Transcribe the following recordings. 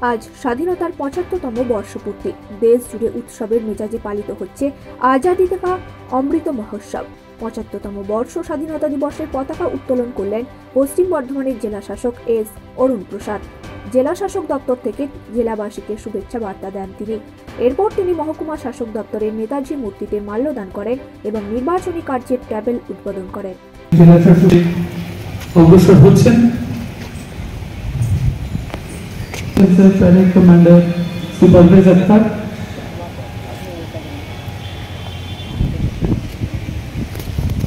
আজ স্বাধীনতার পঁচাত্তরতম বর্ষপূর্তি। দেশ জুড়ে উৎসবের মেজাজে পালিত হচ্ছে আজাদি থেকে অমৃত মহোৎসব। পঁচাত্তরতম বর্ষ স্বাধীনতা দিবসের পতাকা উত্তোলন করলেন পশ্চিম বর্ধমানের জেলা শাসক এস অরুণ প্রসাদ। জেলা শাসক দপ্তর থেকে জেলাবাসীকে শুভেচ্ছা বার্তা দেন তিনি। এরপর তিনি মহকুমা শাসক দপ্তরের নেতাজি মূর্তিতে মাল্যদান করেন এবং নির্বাচনী কার্যের ট্যাবেল উদ্বোধন করেন। জেলা শাসক অগ্রসর হচ্ছেন। सर पहले कमांडर श्री परवेज अख्तर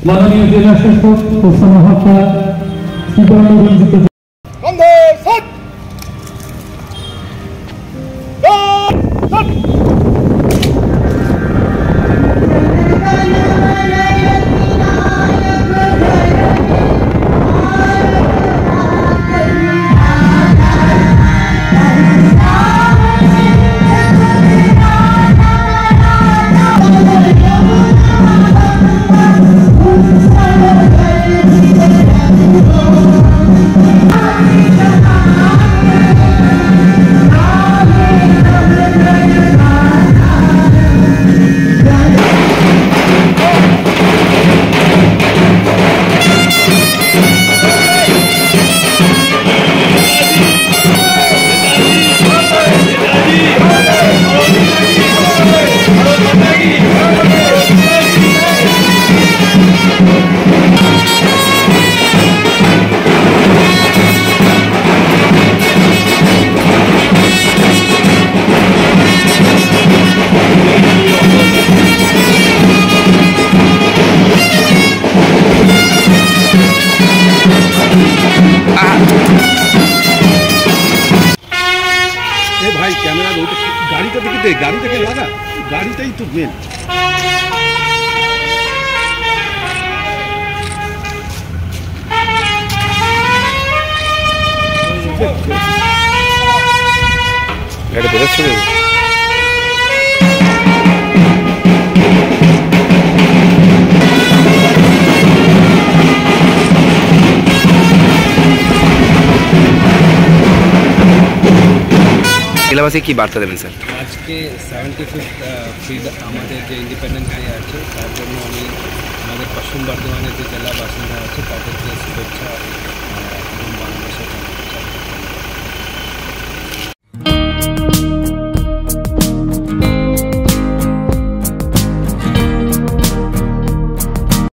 माननीय जिला शासक उपमहापौर श्री গাড়িটা দেখে দে গাড়িটাকে লাগা গাড়িটাই তো মেন এটা বেরোচ্ছে দেশবাসী কি বার্তা দেবেন, স্যার? আজকে সেভেন্টি ফিফথ ফ্রিড আমাদের যে ইন্ডিপেন্ডেন্স ডে আছে, তার জন্য আমি আমাদের পশ্চিম বর্ধমানের যে জেলা বাসিন্দা আছে, তাদেরকে শুভেচ্ছা এবং